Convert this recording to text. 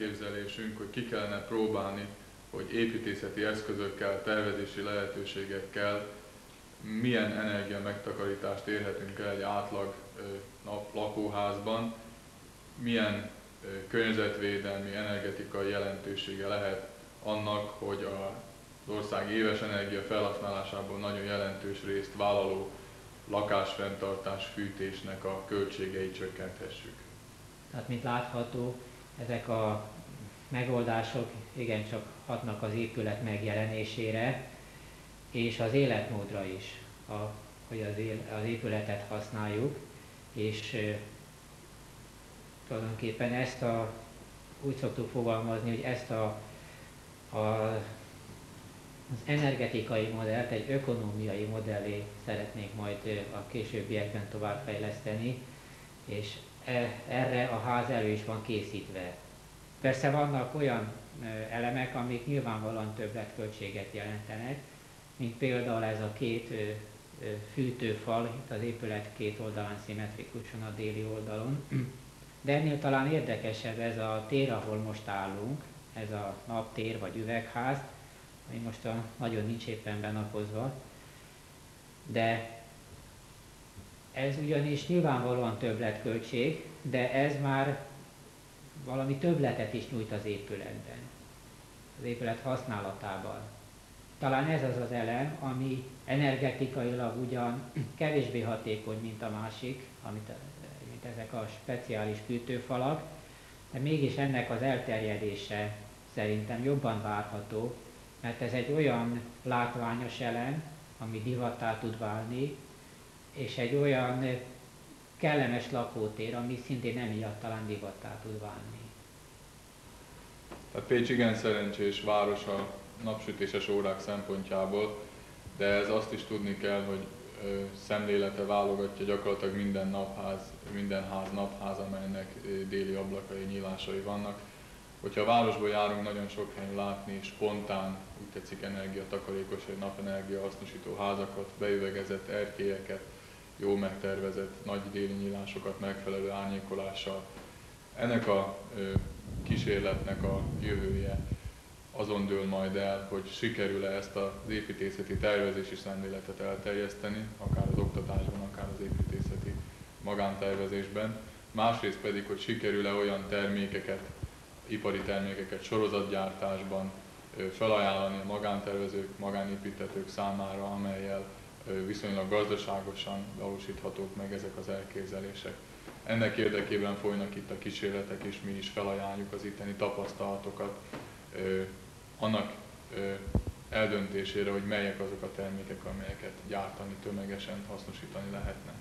elképzelésünk, hogy ki kellene próbálni, hogy építészeti eszközökkel, tervezési lehetőségekkel milyen energia megtakarítást érhetünk el egy átlag nap lakóházban, milyen környezetvédelmi, energetikai jelentősége lehet annak, hogy az ország éves energia felhasználásából nagyon jelentős részt vállaló lakásfenntartás, fűtésnek a költségeit csökkenthessük. Tehát, mint látható, ezek a megoldások igencsak hatnak az épület megjelenésére, és az életmódra is, a, hogy az, él, az épületet használjuk, és e, tulajdonképpen ezt a, úgy szoktuk fogalmazni, hogy ezt a, a az energetikai modellt egy ökonómiai modellé szeretnénk majd a későbbiekben továbbfejleszteni, és erre a ház elő is van készítve. Persze vannak olyan elemek, amik nyilvánvalóan többletköltséget jelentenek, mint például ez a két fűtőfal, itt az épület két oldalán szimmetrikusan a déli oldalon. De ennél talán érdekesebb ez a tér, ahol most állunk, ez a naptér vagy üvegház, ami most a, nagyon nincs éppen benapozva, de ez ugyanis nyilvánvalóan többletköltség, de ez már valami többletet is nyújt az épületben, az épület használatában. Talán ez az az elem, ami energetikailag ugyan kevésbé hatékony, mint a másik, amit, mint ezek a speciális fűtőfalak, de mégis ennek az elterjedése szerintem jobban várható, mert ez egy olyan látványos elem, ami divattá tud válni, és egy olyan kellemes lakótér, ami szintén emiatt talán divattá tud válni. Tehát Pécs igen szerencsés város a napsütéses órák szempontjából, de ez azt is tudni kell, hogy szemlélete válogatja gyakorlatilag minden napház, minden ház napház, amelynek déli ablakai nyílásai vannak. Hogyha a városból járunk nagyon sok helyen látni spontán, úgy tetszik energiatakarékos vagy napenergia hasznosító házakat, beüvegezett erkélyeket, jó megtervezett nagy déli nyílásokat megfelelő árnyékolással. Ennek a kísérletnek a jövője azon dől majd el, hogy sikerül-e ezt az építészeti tervezési szemléletet elterjeszteni, akár az oktatásban, akár az építészeti magántervezésben. Másrészt pedig, hogy sikerül-e olyan termékeket, ipari termékeket sorozatgyártásban felajánlani a magántervezők, magánépítetők számára, amelyel viszonylag gazdaságosan valósíthatók meg ezek az elképzelések. Ennek érdekében folynak itt a kísérletek, és mi is felajánljuk az itteni tapasztalatokat annak eldöntésére, hogy melyek azok a termékek, amelyeket gyártani, tömegesen hasznosítani lehetne.